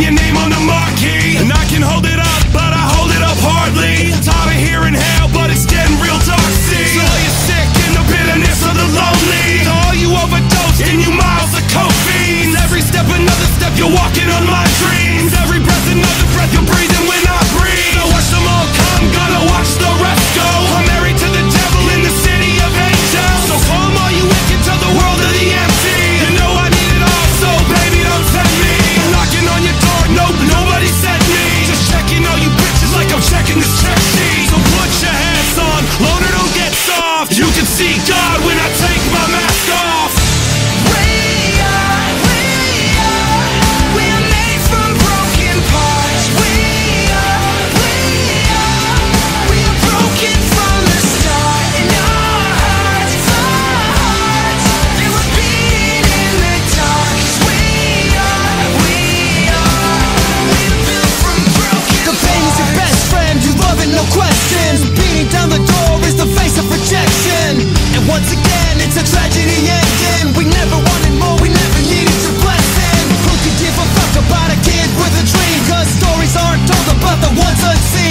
your name on the marquee. once again. It's a tragedy ending. We never wanted more, we never needed your blessing Who could give a fuck about a kid with a dream? Cause stories aren't told about the ones unseen.